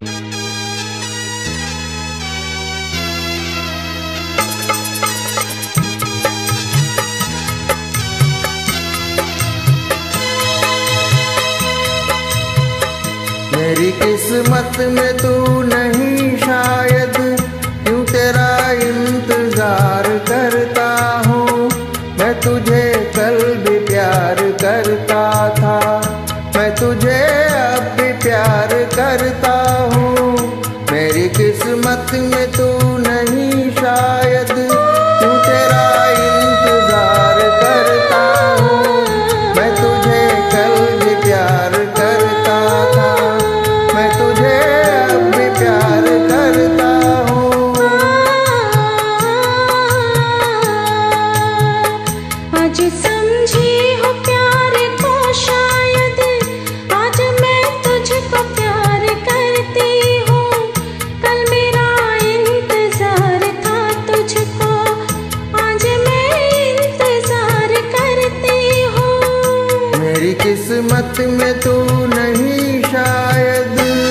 मेरी किस्मत में तू नहीं शायद, क्यों तेरा इंतज़ार करता हूँ? मैं तुझे कल भी प्यार करता था, मैं तुझे प्यार करता हूँ। मेरी किस्मत में मेरी किस्मत में तू नहीं शायद।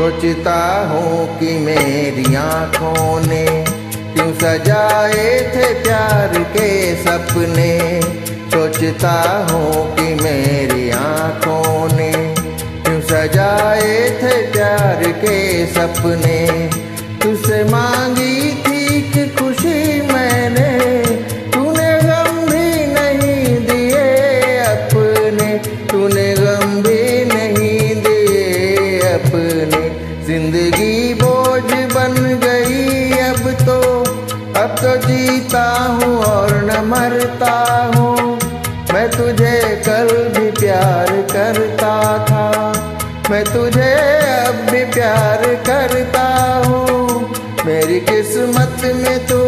सोचता हूँ कि मेरी आँखों ने क्यों सजाए थे प्यार के सपने। सोचता हूँ कि मेरी आँखों ने क्यों सजाए थे प्यार के सपने। तुझसे मांगी ज़िंदगी बोझ बन गई अब तो। अब तो जीता हूँ और न मरता हूँ। मैं तुझे कल भी प्यार करता था। मैं तुझे अब भी प्यार करता हूँ। मेरी किस्मत में तू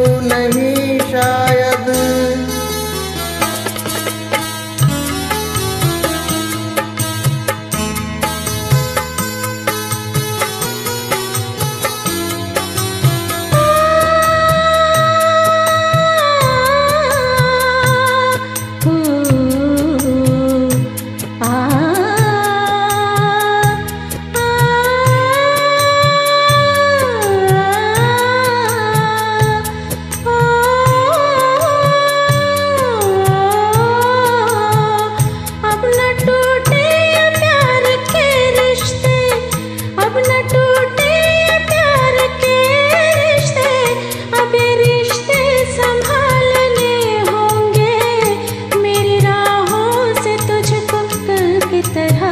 तरह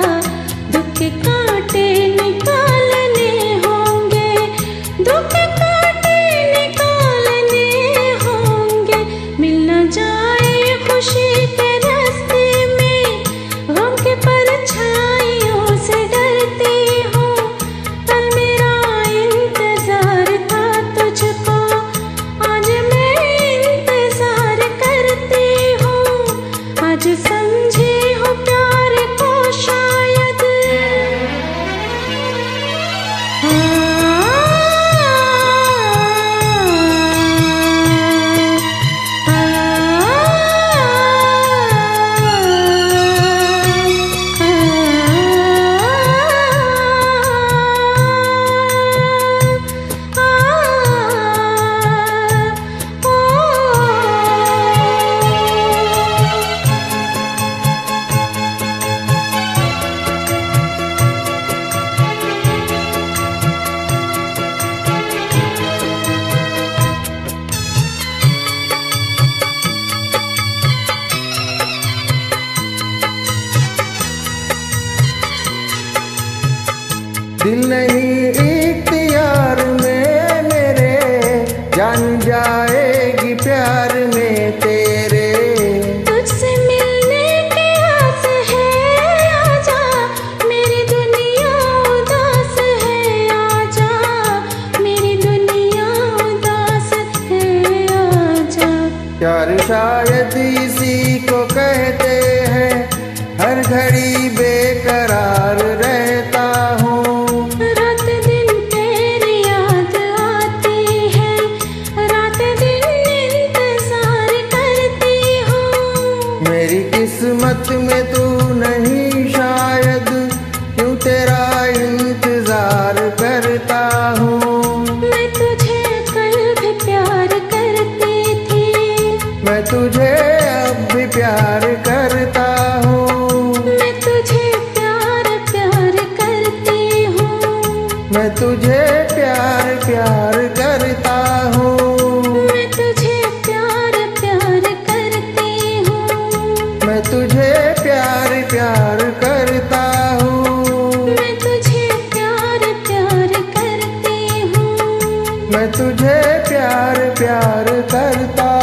दिल नहीं इख्तियार में मेरे। जान जाएगी प्यार में तेरे। तुझसे मिलने की आस है आजा। मेरी दुनिया उदास है आजा। मेरी दुनिया उदास है आजा। प्यार शायद इसी को कहते हैं हर घड़ी बेकरार रहे किस्मत में तू नहीं शायद क्यों तेरा इंतज़ार करता हूँ? मैं तुझे कल भी प्यार करती थी। मैं तुझे अब भी प्यार करता मैं तुझे प्यार प्यार करता